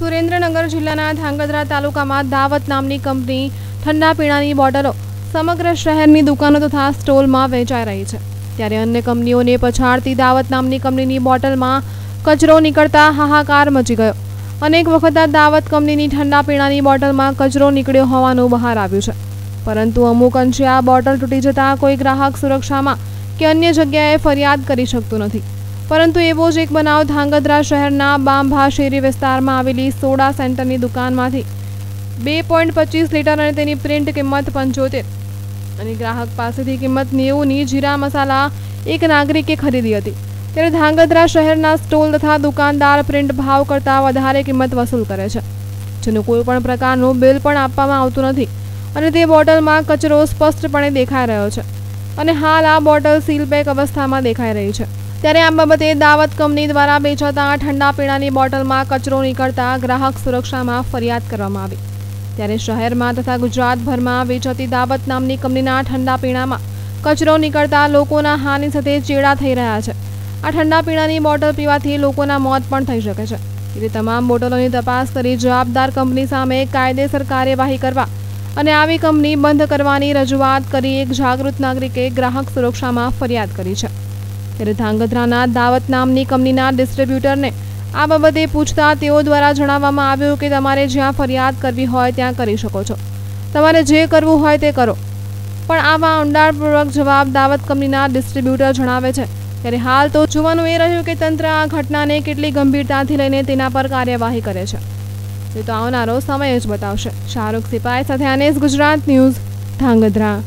સુરેન્દ્રનગર જિલ્લાના ધાંગધ્રા તાલુકામાં દાવત નામની કંપની ઠંડા પીણાની બોટલો સમગ્ર શહેરની દુકાનો તથા સ્ટોલમાં વેચાઈ રહી છે. ત્યારે અન્ય કંપનીઓને પછાડતી દાવત નામની કંપનીની બોટલમાં કચરો નીકળતા હાહાકાર મચી ગયો. અનેક વખત આ દાવત કંપનીની ઠંડા પીણાની બોટલમાં કચરો નીકળ્યો હોવાનું બહાર આવ્યું છે. પરંતુ અમુક અંશે આ બોટલ તૂટી જતાં કોઈ ગ્રાહક સુરક્ષામાં કે અન્ય જગ્યાએ ફરિયાદ કરી શકતું નથી. પરંતુ એવો જ એક બનાવ ધાંગધ્રા શહેરના બાંભા શેરી વિસ્તારમાં આવેલી સોડા સેન્ટરની દુકાનમાંથી બે પોઈન્ટ પચીસ લીટર અને તેની પ્રિન્ટ કિંમત પંચોતેર અને ગ્રાહક પાસેથી કિંમત નેવુંની જીરા મસાલા એક નાગરિકે ખરીદી હતી. ત્યારે ધાંગધ્રા શહેરના સ્ટોલ તથા દુકાનદાર પ્રિન્ટ ભાવ કરતાં વધારે કિંમત વસૂલ કરે છે, જેનું કોઈ પણ પ્રકારનું બિલ પણ આપવામાં આવતું નથી અને તે બોટલમાં કચરો સ્પષ્ટપણે દેખાઈ રહ્યો છે અને હાલ આ બોટલ સીલ પેક અવસ્થામાં દેખાઈ રહી છે. ત્યારે આ બાબતે દાવત કંપની દ્વારા વેચાતા ઠંડા પીણાની બોટલમાં કચરો નીકળતા ગ્રાહક સુરક્ષામાં ફરિયાદ કરવામાં આવી. ત્યારે શહેરમાં તથા ગુજરાતભરમાં વેચાતી દાવત નામની કંપનીના ઠંડા પીણામાં કચરો નીકળતા લોકોના હાનિ સાથે ચેડા થઈ રહ્યા છે. આ ઠંડા પીણાની બોટલ પીવાથી લોકોના મોત પણ થઈ શકે છે. તેથી તમામ બોટલોની તપાસ કરી જવાબદાર કંપની સામે કાયદેસર કાર્યવાહી કરવા અને આવી કંપની બંધ કરવાની રજૂઆત કરી એક જાગૃત નાગરિકે ગ્રાહક સુરક્ષામાં ફરિયાદ કરી છે. ત્યારે ધાંગધ્રાના દાવત નામની કંપનીના ડિસ્ટ્રીબ્યુટરને આ બાબતે પૂછતા તેઓ દ્વારા જણાવવામાં આવ્યું કે તમારે જ્યાં ફરિયાદ કરવી હોય ત્યાં કરી શકો છો. તમારે જે કરવું હોય તે કરો. પણ આવા ઊંડાણપૂર્વક જવાબ દાવત કંપનીના ડિસ્ટ્રીબ્યુટર જણાવે છે. ત્યારે હાલ તો જોવાનું એ રહ્યું કે તંત્ર આ ઘટનાને કેટલી ગંભીરતાથી લઈને તેના પર કાર્યવાહી કરે છે. તે તો આવનારો સમય જ બતાવશે. શાહરૂખ સિપાઈ સાથે અનેસ ગુજરાત ન્યૂઝ ધાંગધ્રા.